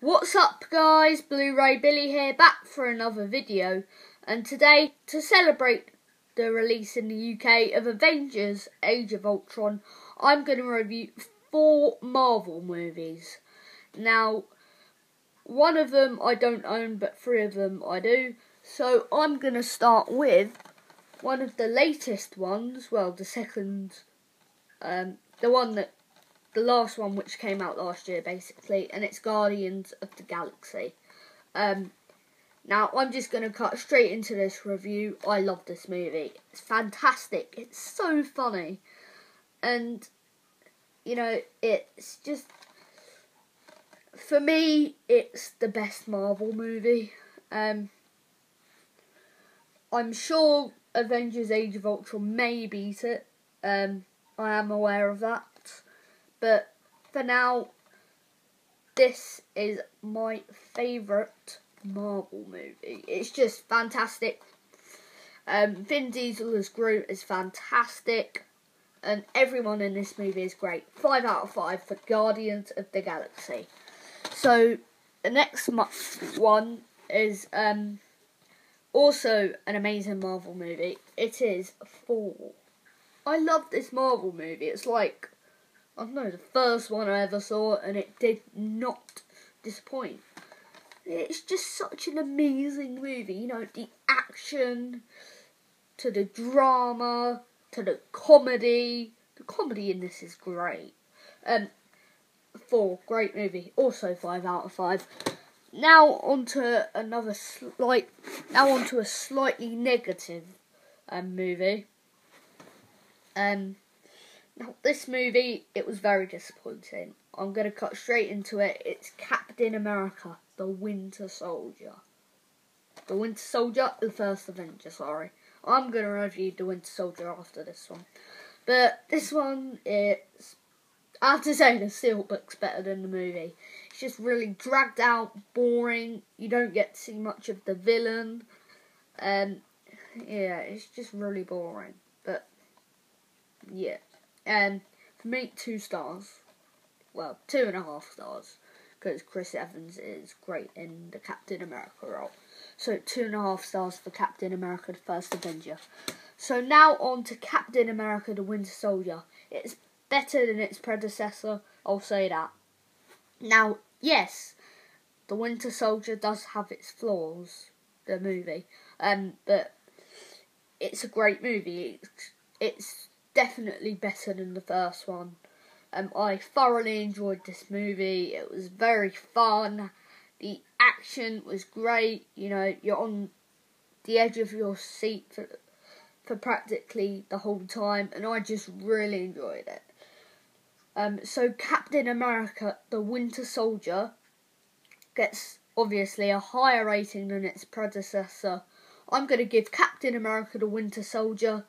What's up guys, Blu-ray Billy here back for another video. And today to celebrate the release in the UK of Avengers Age of Ultron I'm going to review four Marvel movies. Now one of them I don't own but three of them I do. So I'm going to start with one of the latest ones, well the second, um, the one that the last one which came out last year basically, and it's Guardians of the Galaxy. Um, now I'm just going to cut straight into this review. I love this movie. It's fantastic. It's so funny, and you know it's just for me it's the best Marvel movie. Um, I'm sure Avengers Age of Ultron may beat it. Um, I am aware of that. But for now, this is my favourite Marvel movie. It's just fantastic. Um, Vin Diesel as Groot is fantastic. And everyone in this movie is great. 5 out of 5 for Guardians of the Galaxy. So, the next one is um, also an amazing Marvel movie. It is Thor. I love this Marvel movie. It's like I don't know, the first one I ever saw, and it did not disappoint. It's just such an amazing movie, you know, the action, to the drama, to the comedy. The comedy in this is great. Um, four, great movie. Also five out of five. Now onto another slight, now onto a slightly negative um, movie. Um, now, this movie, it was very disappointing. I'm going to cut straight into it. It's Captain America, the Winter Soldier. The Winter Soldier, the first Avenger, sorry. I'm going to review the Winter Soldier after this one. But this one, it's. I have to say, the steelbook's better than the movie. It's just really dragged out, boring. You don't get to see much of the villain. Um, yeah, it's just really boring. But, yeah. And for me, two stars. Well, two and a half stars. Because Chris Evans is great in the Captain America role. So, two and a half stars for Captain America, the first Avenger. So, now on to Captain America, the Winter Soldier. It's better than its predecessor, I'll say that. Now, yes, the Winter Soldier does have its flaws, the movie. Um, but it's a great movie. It's, it's definitely better than the first one. Um, I thoroughly enjoyed this movie. It was very fun. The action was great. You know, you're on the edge of your seat for for practically the whole time, and I just really enjoyed it. Um, so Captain America: The Winter Soldier gets obviously a higher rating than its predecessor. I'm going to give Captain America: The Winter Soldier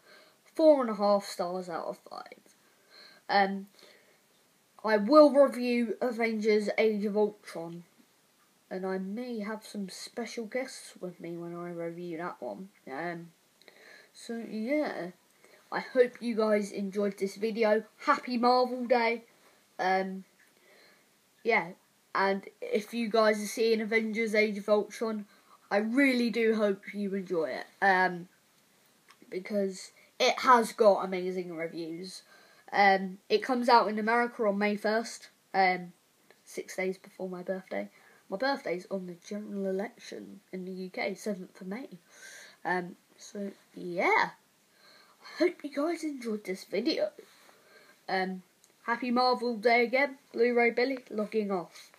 four and a half stars out of five. Um, I will review Avengers Age of Ultron, and I may have some special guests with me when I review that one. Um, so, yeah, I hope you guys enjoyed this video. Happy Marvel Day. Um, yeah, and if you guys are seeing Avengers Age of Ultron, I really do hope you enjoy it. Um, because it has got amazing reviews. Um, it comes out in America on May 1st, um, six days before my birthday. My birthday's on the general election in the UK, 7th of May. Um, so, yeah. I hope you guys enjoyed this video. Um, happy Marvel Day again. Blu-ray Billy, logging off.